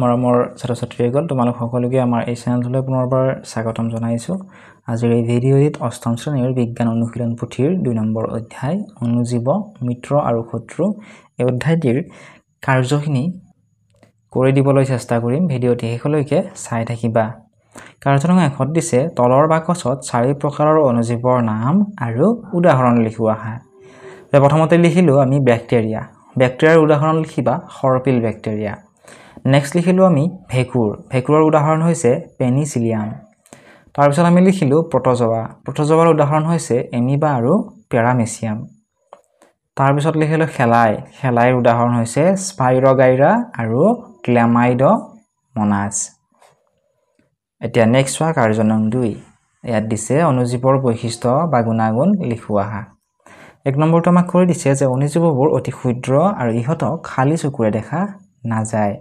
মৰমৰ ছাত্ৰ ছাত্ৰীসকল তোমালোক সকলোকে আমাৰ এই চেনেলটোলৈ পুনৰবাৰ স্বাগতম জনাইছোঁ। আজিৰ এই ভিডিঅ'টিত অষ্টম শ্ৰেণীৰ বিজ্ঞান অনুশীলন পুথিৰ দুই নম্বৰ অধ্যায় অনুজীৱ মিত্ৰ আৰু শত্ৰু এই অধ্যায়টিৰ কাৰ্যখিনি কৰি দিবলৈ চেষ্টা কৰিম। ভিডিঅ'টি শেষলৈকে চাই থাকিবা। কাৰ্যনং এশত দিছে তলৰ বাকচত চাৰি প্ৰকাৰৰ অনুজীৱৰ নাম আৰু উদাহৰণ লিখোৱা আহা প্ৰথমতে লিখিলোঁ আমি বেক্টেৰিয়া। বেক্টেৰিয়াৰ উদাহৰণ লিখিবা সৰ্পিল বেক্টেৰিয়া। নেক্সট লিখিলোঁ আমি ভেঁকুৰ। ভেঁকুৰৰ উদাহৰণ হৈছে পেনিচিলিয়াম। তাৰপিছত আমি লিখিলোঁ প্ৰটজৱা। প্ৰটজৱাৰ উদাহৰণ হৈছে এমিবা আৰু পেৰামেচিয়াম। তাৰপিছত লিখিলোঁ শেলাই শেলাইৰ উদাহৰণ হৈছে স্পাইৰগাইৰা আৰু ক্লেমাইড মনাছ এতিয়া নেক্সট চোৱা কাৰ্যনং দুই। ইয়াত দিছে অনুজীৱৰ বৈশিষ্ট্য বা গুণাগুণ লিখোৱা আহা এক নম্বৰটো আমাক কৰি দিছে যে অনুজীৱবোৰ অতি ক্ষুদ্ৰ আৰু ইহঁতক খালী চকুৰে দেখা নাযায়।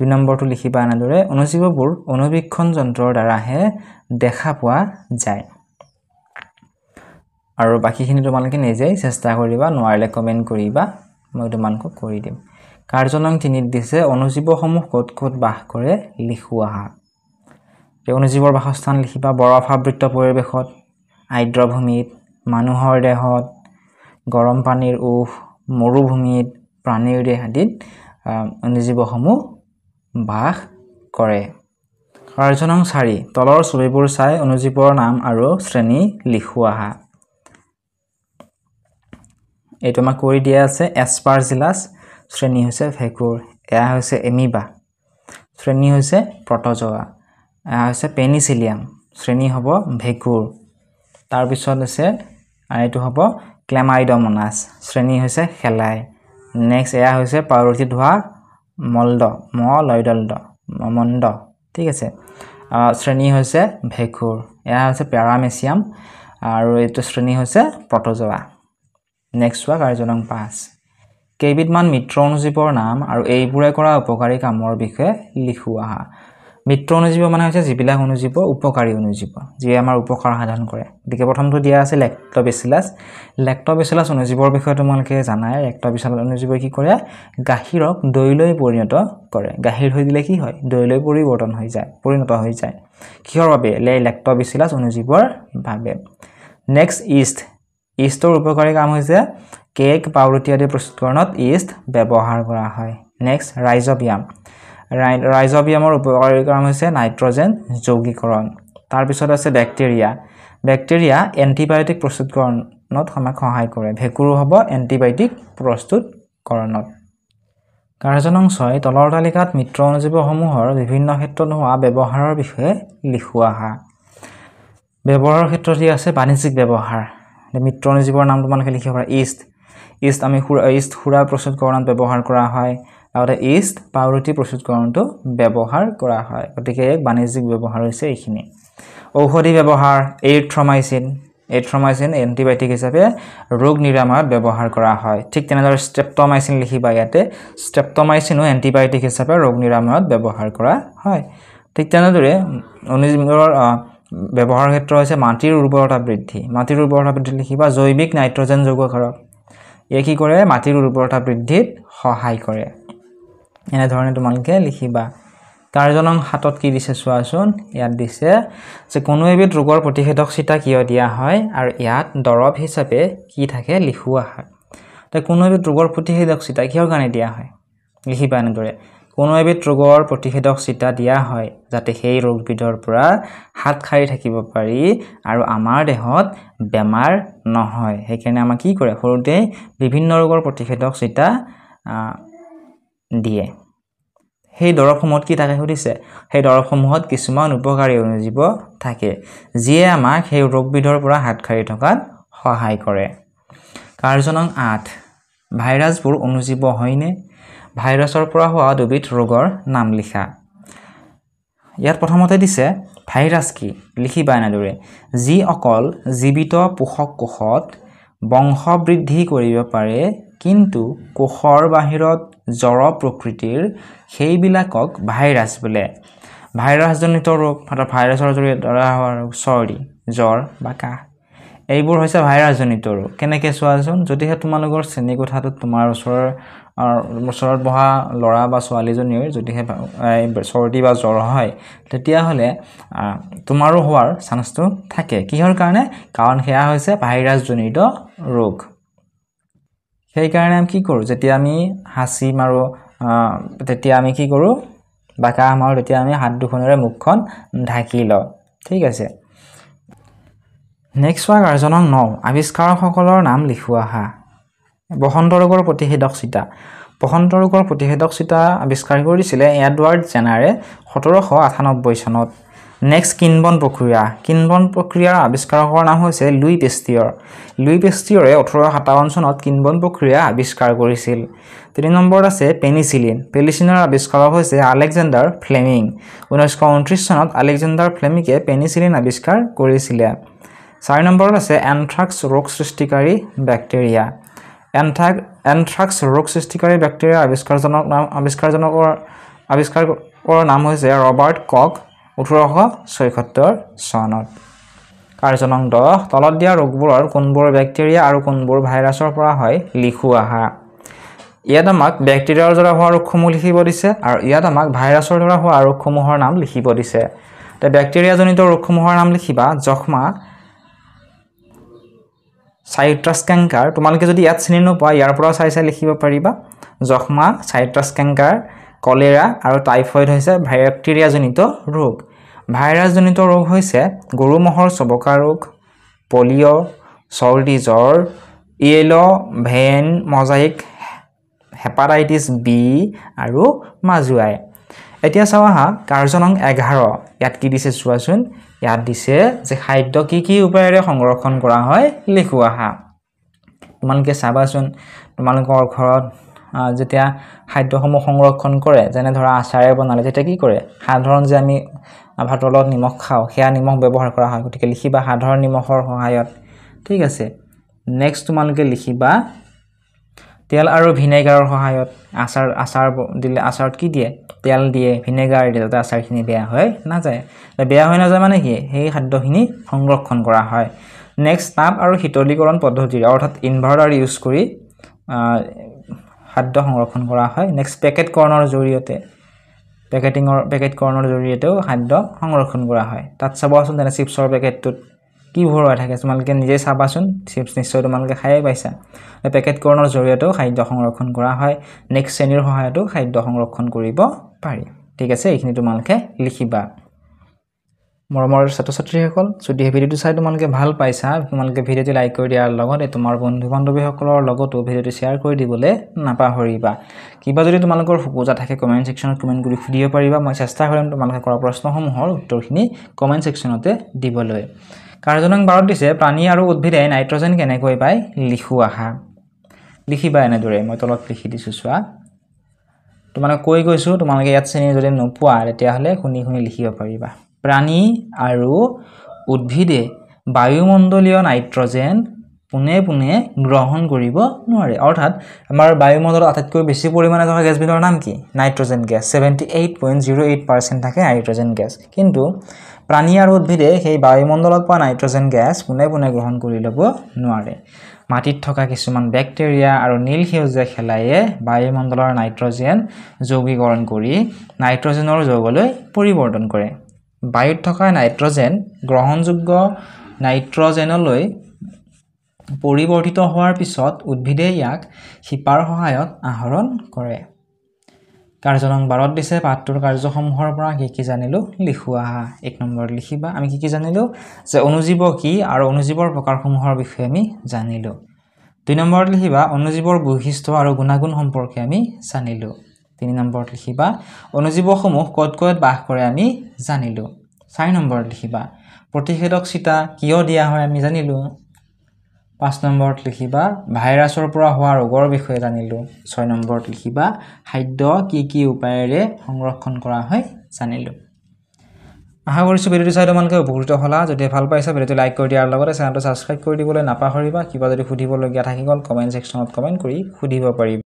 দুই নম্বৰটো লিখিবা এনেদৰে অনুজীৱবোৰ অনুবীক্ষণ যন্ত্ৰৰ দ্বাৰাহে দেখা পোৱা যায়। আৰু বাকীখিনি তোমালোকে নিজেই চেষ্টা কৰিবা নোৱাৰিলে কমেণ্ট কৰিবা মই তোমালোকক কৰি দিম। কাৰ্যনং তিনিত দিছে অনুজীৱসমূহ ক'ত ক'ত বাস কৰে? লিখোৱা। আহা এই অনুজীৱৰ বাসস্থান লিখিবা বৰফাবৃত্ত পৰিৱেশত আৰ্দ্ৰভূমিত মানুহৰ দেহত গৰম পানীৰ উহ মৰুভূমিত প্ৰাণীৰ দেহ আদিত অনুজীৱসমূহ বাস কৰে। কাৰ্যনং চাৰি তলৰ ছবিবোৰ চাই অনুজীৱৰ নাম আৰু শ্ৰেণী লিখোৱা আহা এইটো আমাক কৰি দিয়া আছে এছপাৰজিলাছ শ্ৰেণী হৈছে ভেঁকুৰ এয়া হৈছে এমিবা। শ্ৰেণী হৈছে প্ৰটজোৱা এয়া হৈছে পেনিচিলিয়াম শ্ৰেণী হ'ব ভেঁকুৰ। তাৰপিছত হৈছে এইটো হ'ব ক্লেমাইডমনাছ শ্ৰেণী হৈছে শেলাই। নেক্সট এয়া হৈছে পাউৰুটিত হোৱা মল্ড ম লয়ডল্ড মণ্ড ঠিক আছে। শ্ৰেণী হৈছে ভেঁকুৰ এয়া হৈছে পেৰামেচিয়াম আৰু এইটো শ্ৰেণী হৈছে প্ৰটজোৱা নেক্সট চোৱা কাৰ্যনং পাঁচ। কেইবিধমান মিত্ৰ অনুজীৱৰ নাম আৰু এইবোৰে কৰা উপকাৰী কামৰ বিষয়ে লিখোৱা মিত্ৰ অনুজীৱ মানে হৈছে যিবিলাক অনুজীৱ উপকাৰী অনুজীৱ যিয়ে আমাৰ উপকাৰ সাধন কৰে। গতিকে প্ৰথমটো দিয়া আছে লেক্টবেচিলাছ লেক্টবেচিলাছ অনুজীৱৰ বিষয়ে তোমালোকে জানাই লেক্টবেচিলাছ অনুজীৱে কি কৰে? গাখীৰক দৈলৈ পৰিণত কৰে। গাখীৰ হৈ দিলে কি হয়? দৈলৈ পৰিৱৰ্তন হৈ যায় পৰিণত হৈ যায়। কিহৰ বাবে? লেক্টবেচিলাছ অনুজীৱৰ বাবে। নেক্সট ইষ্ট ইষ্টৰ উপকাৰী কাম হৈছে কেক পাউৰুটি আদি প্ৰস্তুতকৰণত ইষ্ট ব্যৱহাৰ কৰা হয়। নেক্সট ৰাইজবিয়াম ৰাইজবিয়ামৰ উপকাৰী কাম হৈছে নাইট্ৰজেন যৌগীকৰণ। তাৰপিছত আছে বেক্টেৰিয়া বেক্টেৰিয়া এণ্টিবায়'টিক প্ৰস্তুতকৰণত আমাক সহায় কৰে। ভেঁকুৰো হ'ব এণ্টিবায়'টিক প্ৰস্তুতকৰণত। কাৰ্যনং ছয় তলৰ তালিকাত মিত্ৰ অনুজীৱসমূহৰ বিভিন্ন ক্ষেত্ৰত হোৱা ব্যৱহাৰৰ বিষয়ে লিখোৱা আহা। ব্যৱহাৰৰ ক্ষেত্ৰত আছে বাণিজ্যিক ব্যৱহাৰ। মিত্ৰ অনুজীৱৰ নাম তোমালোকে লিখিব পাৰা। ইষ্ট। ইষ্ট আমি সুৰা ইষ্ট সুৰা প্ৰস্তুতকৰণত ব্যৱহাৰ কৰা হয়। লগতে ইষ্ট পাউৰুটি প্ৰস্তুতকৰণতো ব্যৱহাৰ কৰা হয়। গতিকে এক বাণিজ্যিক ব্যৱহাৰ হৈছে এইখিনি। ঔষধি ব্যৱহাৰ এইথ্ৰমাইচিন এইথ্ৰমাইচিন এণ্টিবায়'টিক হিচাপে ৰোগ নিৰাময়ত ব্যৱহাৰ কৰা হয়। ঠিক তেনেদৰে ষ্ট্ৰেপ্টমাইচিন লিখিবা ইয়াতে। ষ্ট্ৰেপ্টমাইচিনো এণ্টিবায়'টিক হিচাপে ৰোগ নিৰাময়ত ব্যৱহাৰ কৰা হয়। ঠিক তেনেদৰে অনুজীৱৰ ব্যৱহাৰৰ ক্ষেত্ৰ হৈছে মাটিৰ উৰ্বৰতা বৃদ্ধি। মাটিৰ উৰ্বৰতা বৃদ্ধি লিখিবা জৈৱিক নাইট্ৰজেন যৌগকাৰক এই কি কৰে? মাটিৰ উৰ্বৰতা বৃদ্ধিত সহায় কৰে। এনেধৰণে তোমালোকে লিখিবা। কাৰ্যনং হাতত কি দিছে চোৱাচোন ইয়াত দিছে যে কোনো এবিধ ৰোগৰ প্ৰতিষেধক চিটা কিয় দিয়া হয় আৰু ইয়াত দৰৱ হিচাপে কি থাকে লিখোৱা হয়। তো কোনো এবিধ ৰোগৰ প্ৰতিষেধক চিটা কিহৰ কাৰণে দিয়া হয়? লিখিবা এনেদৰে কোনো এবিধ ৰোগৰ প্ৰতিষেধক চিটা দিয়া হয় যাতে সেই ৰোগবিধৰ পৰা হাত সাৰি থাকিব পাৰি আৰু আমাৰ দেহত বেমাৰ নহয়। সেইকাৰণে আমাক কি কৰে সৰুতেই বিভিন্ন ৰোগৰ প্ৰতিষেধক চিটা দিয়ে। সেই দৰৱসমূহত কি থাকে সুধিছে? সেই দৰৱসমূহত কিছুমান উপকাৰী অনুজীৱ থাকে যিয়ে আমাক সেই ৰোগবিধৰ পৰা হাত সাৰি থকাত সহায় কৰে। কাৰ্যনং আঠ ভাইৰাছবোৰ অনুজীৱ হয়নে? ভাইৰাছৰ পৰা হোৱা দুবিধ ৰোগৰ নাম লিখা। ইয়াত প্ৰথমতে দিছে ভাইৰাছ কি? লিখিবা এনেদৰে যি অকল জীৱিত পোষক কোষত বংশ বৃদ্ধি কৰিব পাৰে কিন্তু কোষৰ বাহিৰত জড় প্ৰকৃতিৰ সেইবিলাকক ভাইৰাছ বোলে। ভাইৰাছজনিত ৰোগ অৰ্থাৎ ভাইৰাছৰ জৰিয়তে হোৱা ৰোগ চৰ্দি জ্বৰ বা কাহ। এইবোৰ হৈছে ভাইৰাছজনিত ৰোগ। কেনেকৈ চোৱাচোন? যদিহে তোমালোকৰ শ্ৰেণীকোঠাটোত তোমাৰ ওচৰৰ ওচৰত বহা ল'ৰা বা ছোৱালীজনীৰ যদিহে চৰ্দি বা জ্বৰ হয় তেতিয়াহ'লে তোমাৰো হোৱাৰ চান্সটো থাকে। কিহৰ কাৰণে? কাৰণ সেয়া হৈছে ভাইৰাছজনিত ৰোগ। সেইকাৰণে আমি কি কৰোঁ? যেতিয়া আমি হাঁচি মাৰোঁ তেতিয়া আমি কি কৰোঁ? বা কাহ মাৰোঁ তেতিয়া আমি হাত দুখনেৰে মুখখন ঢাকি লওঁ। ঠিক আছে? নেক্সট হোৱা কাৰ্যনং ন আৱিষ্কাৰকসকলৰ নাম লিখোৱা হা বসন্ত ৰোগৰ প্ৰতিষেধক চিতা বসন্ত ৰোগৰ প্ৰতিষেধক চিতা আৱিষ্কাৰ কৰিছিলে এডৱাৰ্ড জেনাৰে সোতৰশ আঠানব্বৈ চনত। নেক্সট কিনবন প্ৰক্ৰিয়া। কিনবন প্ৰক্ৰিয়াৰ আৱিষ্কাৰকৰ নাম হৈছে লুই পেষ্টিয়ৰ। লুই পেষ্টিয়ৰে ওঠৰশ সাতাৱন্ন চনত কিনবন প্ৰক্ৰিয়া আৱিষ্কাৰ কৰিছিল। তিনি নম্বৰত আছে পেনিচিলিন। পেনিচিলিনৰ আৱিষ্কাৰক হৈছে আলেকজেণ্ডাৰ ফ্লেমিং। ঊনৈছশ ঊনত্ৰিছ চনত আলেকজেণ্ডাৰ ফ্লেমিঙে পেনিচিলিন আৱিষ্কাৰ কৰিছিলে। চাৰি নম্বৰত আছে এনথ্ৰাক্স ৰোগ সৃষ্টিকাৰী বেক্টেৰিয়া। এনথ্ৰাক এনথ্ৰাক্স ৰোগ সৃষ্টিকাৰী বেক্টেৰিয়া আৱিষ্কাৰজনক নাম আৱিষ্কাৰজনকৰ আৱিষ্কাৰকৰ নাম হৈছে ৰবাৰ্ট কক ওঠৰশ ছয়সত্তৰ চনত। কাৰ্যনং দহ তলত দিয়া ৰোগবোৰৰ কোনবোৰ বেক্টেৰিয়া আৰু কোনবোৰ ভাইৰাছৰ পৰা হয় লিখো আহা ইয়াত আমাক বেক্টেৰিয়াৰ দ্বাৰা হোৱা ৰোগসমূহ লিখিব দিছে আৰু ইয়াত আমাক ভাইৰাছৰ দ্বাৰা হোৱা ৰোগসমূহৰ নাম লিখিব দিছে। বেক্টেৰিয়াজনিত ৰোগসমূহৰ নাম লিখিবা যক্ষ্মা চাইট্ৰাছ কেংকাৰ তোমালোকে যদি ইয়াত চিনি নোপোৱা ইয়াৰ পৰা চাই চাই লিখিব পাৰিবা। যক্ষ্মা চাইট্ৰাছ কেংকাৰ কলেৰা আৰু টাইফইড হৈছে বেক্টেৰিয়াজনিত ৰোগ। ভাইৰাছজনিত ৰোগ হৈছে গৰু মহৰ চবকা ৰোগ পলিঅ' চৰ্দি জ্বৰ yellow' vein mosaic hepatitis B আৰু মাজুৱাই। এতিয়া চাওঁ আহা কাৰ্যনং এঘাৰ ইয়াত কি দিছে চোৱাচোন। ইয়াত দিছে যে খাদ্য কি কি উপায়েৰে সংৰক্ষণ কৰা হয় লিখো আহা তোমালোকে চাবাচোন তোমালোকৰ ঘৰত যেতিয়া খাদ্যসমূহ সংৰক্ষণ কৰে যেনে ধৰা আচাৰে বনালে তেতিয়া কি কৰে? সাধাৰণ যে আমি ভাতৰ লগত নিমখ খাওঁ সেয়া নিমখ ব্যৱহাৰ কৰা হয়। গতিকে লিখিবা সাধাৰণ নিমখৰ সহায়ত। ঠিক আছে নেক্সট তোমালোকে লিখিবা তেল আৰু ভিনেগাৰৰ সহায়ত আচাৰ আচাৰ দিলে আচাৰত কি দিয়ে? তেল দিয়ে ভিনেগাৰ যাতে আচাৰখিনি বেয়া হৈ নাযায়। বেয়া হৈ নাযায় মানে কি? সেই খাদ্যখিনি সংৰক্ষণ কৰা হয়। নেক্সট তাপ আৰু শীতলীকৰণ পদ্ধতিৰে অৰ্থাৎ ইনভাৰ্টাৰ ইউজ কৰি খাদ্য সংৰক্ষণ কৰা হয়। নেক্সট পেকেটকৰণৰ জৰিয়তে পেকেটিঙৰ পেকেটকৰণৰ জৰিয়তেও খাদ্য সংৰক্ষণ কৰা হয়। তাত চাবাচোন যেনে চিপছৰ পেকেটটোত কি ভৰোৱা থাকে? তোমালোকে নিজে চাবাচোন চিপছ নিশ্চয় তোমালোকে খায়েই পাইছা। পেকেটকৰণৰ জৰিয়তেও খাদ্য সংৰক্ষণ কৰা হয়। নেক্সট শ্ৰেণীৰ সহায়তো খাদ্য সংৰক্ষণ কৰিব পাৰি। ঠিক আছে এইখিনি তোমালোকে লিখিবা। মৰমৰ ছাত্ৰ ছাত্ৰীসকল যদি এই ভিডিঅ'টো চাই তোমালোকে ভাল পাইছা তোমালোকে ভিডিঅ'টো লাইক কৰি দিয়াৰ লগতে তোমাৰ বন্ধু বান্ধৱীসকলৰ লগতো ভিডিঅ'টো শ্বেয়াৰ কৰি দিবলৈ নাপাহৰিবা। কিবা যদি তোমালোকৰ সোপোজা থাকে কমেণ্ট ছেকশ্যনত কমেণ্ট কৰি সুধিব পাৰিবা। মই চেষ্টা কৰিম তোমালোকে কৰা প্ৰশ্নসমূহৰ উত্তৰখিনি কমেণ্ট ছেকশ্যনতে দিবলৈ। কাৰ্যনং বাৰত দিছে প্ৰাণী আৰু উদ্ভিদে নাইট্ৰজেন কেনেকৈ পায়? লিখো আহা। লিখিবা এনেদৰে মই তলত লিখি দিছোঁ চোৱা। তোমালোকে কৈ গৈছোঁ তোমালোকে ইয়াত শ্ৰেণী যদি নোপোৱা তেতিয়াহ'লে শুনি শুনি লিখিব পাৰিবা। প্ৰাণী আৰু উদ্ভিদে বায়ুমণ্ডলীয় নাইট্ৰজেন পোনে পোনে গ্ৰহণ কৰিব নোৱাৰে। অৰ্থাৎ আমাৰ বায়ুমণ্ডলত আটাইতকৈ বেছি পৰিমাণে থকা গেছবিধৰ নাম কি? Nitrogen gas. Seventy eight point zero' eight percent থাকে নাইট্ৰজেন গেছ। কিন্তু প্ৰাণী আৰু উদ্ভিদে সেই বায়ুমণ্ডলত পোৱা নাইট্ৰজেন গেছ পোনে পোনে গ্ৰহণ কৰি ল'ব নোৱাৰে। মাটিত থকা কিছুমান বেক্টেৰিয়া আৰু নীল সেউজীয়া শেলাইয়ে বায়ুমণ্ডলৰ নাইট্ৰজেন যৌগীকৰণ কৰি নাইট্ৰজেনৰ যৌগলৈ পৰিৱৰ্তন কৰে। বায়ুত থকা নাইট্ৰজেন গ্ৰহণযোগ্য নাইট্ৰজেনলৈ পৰিৱৰ্তিত হোৱাৰ পিছত উদ্ভিদে ইয়াক শিপাৰ সহায়ত আহৰণ কৰে। কাৰ্যনং বাৰত দিছে পাঠটোৰ কাৰ্যসমূহৰ পৰা কি কি জানিলোঁ লিখোঁ আহা এক নম্বৰত লিখিবা আমি কি কি জানিলোঁ? যে অনুজীৱ কি আৰু অনুজীৱৰ প্ৰকাৰসমূহৰ বিষয়ে আমি জানিলোঁ। দুই নম্বৰত লিখিবা অনুজীৱৰ বৈশিষ্ট্য আৰু গুণাগুণ সম্পৰ্কে আমি জানিলোঁ। তিনি নম্বৰত লিখিবা অনুজীৱসমূহ ক'ত ক'ত বাস কৰে আমি জানিলোঁ। চাৰি নম্বৰত লিখিবা প্ৰতিষেধক চিতা কিয় দিয়া হয় আমি জানিলোঁ। পাঁচ নম্বৰত লিখিবা ভাইৰাছৰ পৰা হোৱা ৰোগৰ বিষয়ে জানিলোঁ। ছয় নম্বৰত লিখিবা খাদ্য কি কি উপায়েৰে সংৰক্ষণ কৰা হয় জানিলোঁ। আশা কৰিছোঁ ভিডিঅ'টো চাই তোমালোকে উপকৃত হ'লা। যদি ভাল পাইছা ভিডিঅ'টো লাইক কৰি দিয়াৰ লগতে চেনেলটো ছাবস্ক্ৰাইব কৰি দিবলৈ নাপাহৰিবা। কিবা যদি সুধিবলগীয়া থাকি গ'ল কমেণ্ট ছেকশ্যনত কমেণ্ট কৰি সুধিব পাৰিবা।